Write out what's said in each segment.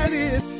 that is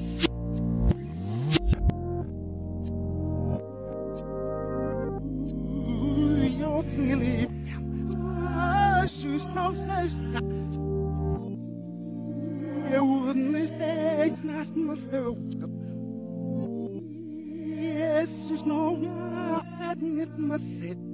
Gottlieb, Eu nicht echt nach myself. du. Es ist noch ja, nicht muss sitzen.